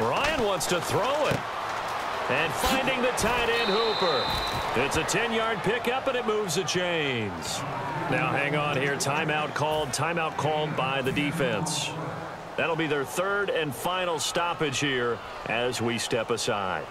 Ryan wants to throw it. And finding the tight end Hooper. It's a 10-yard pickup, and it moves the chains. Now hang on here. Timeout called. Timeout called by the defense. That'll be their third and final stoppage here as we step aside.